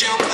you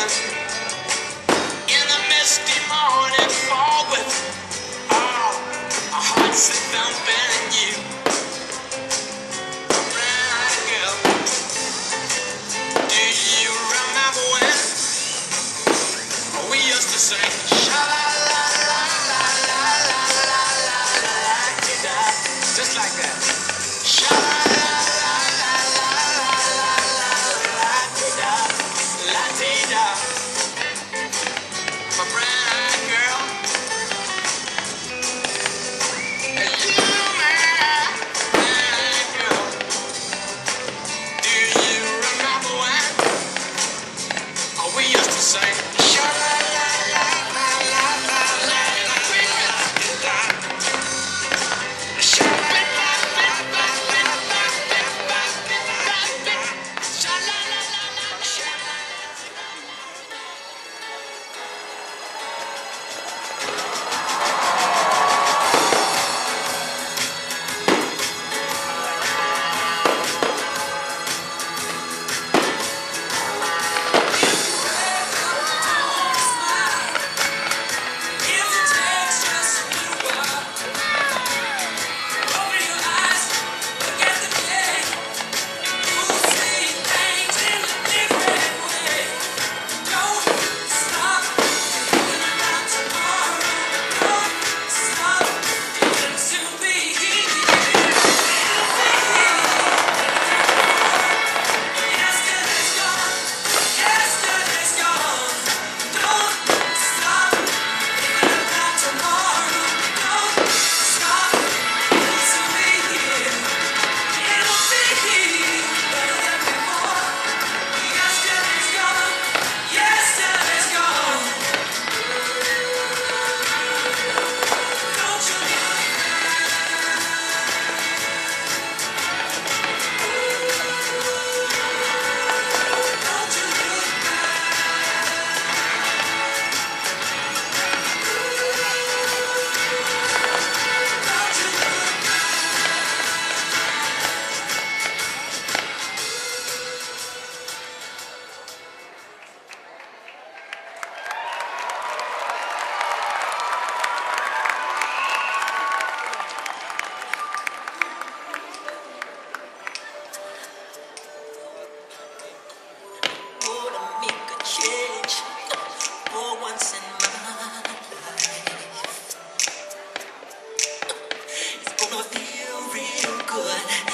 what?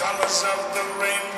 Colors of the rainbow,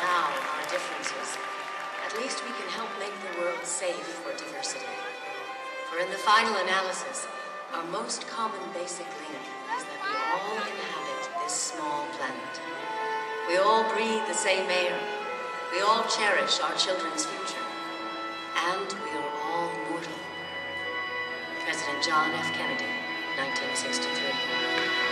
now our differences, at least we can help make the world safe for diversity. For in the final analysis, our most common basic link is that we all inhabit this small planet. We all breathe the same air. We all cherish our children's future. And we are all mortal. President John F. Kennedy, 1963.